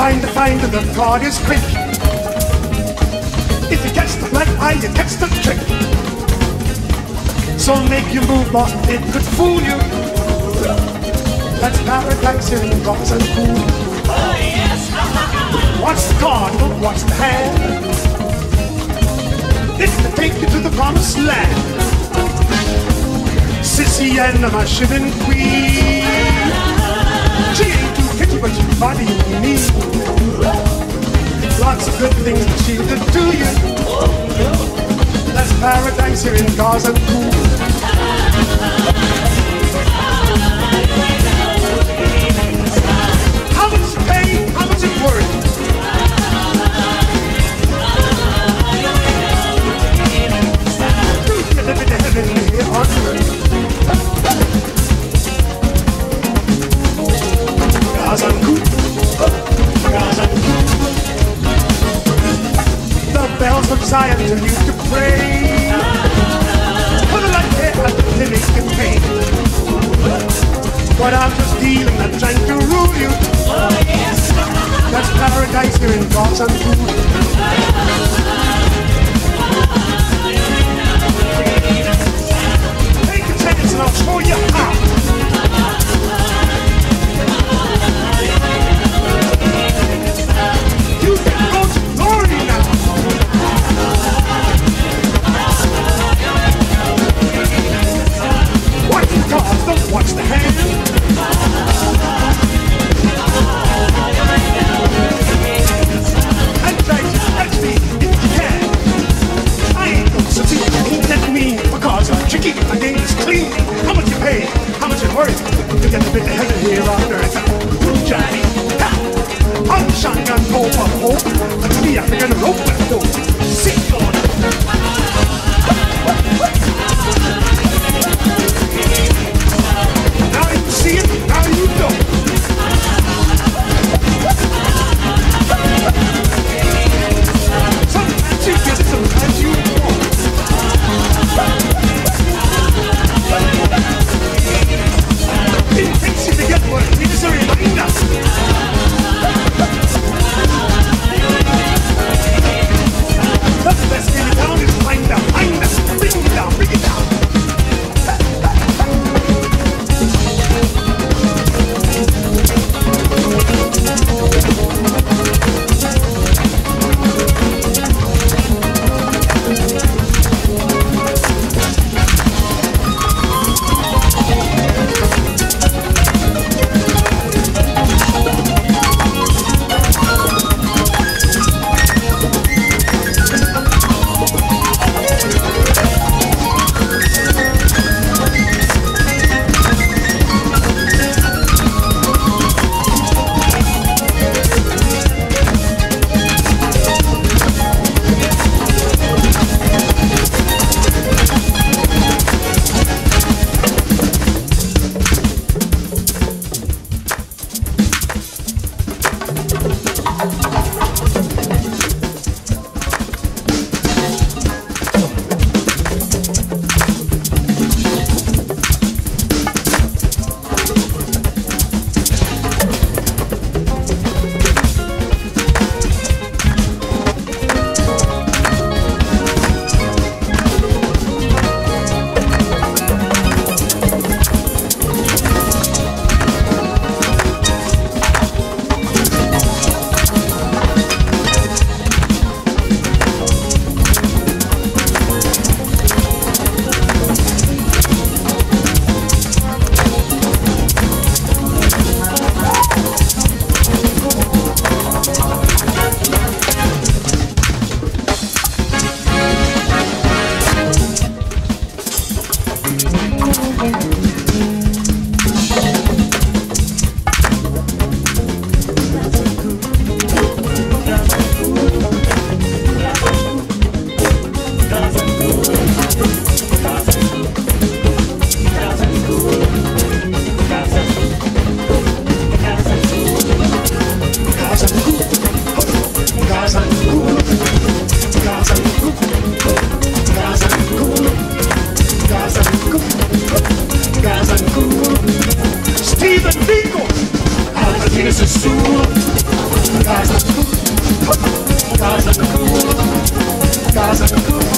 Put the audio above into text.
find the find the card is quick. If you catch the black eye, you catch the trick. So make you move, boss, it could fool you. That's paradise in God's and cool. Oh, yes. Watch the card, don't watch the hand. It's to take you to the promised land. Sissy and my shivering queen. Pretty, but she's body you need. Lots of good things that she'll do to you. That's paradise here in Gaza here in get a bit of heaven here on earth? Johnny, ha! I'm shotgun pole for hope. That's the African rope. Thank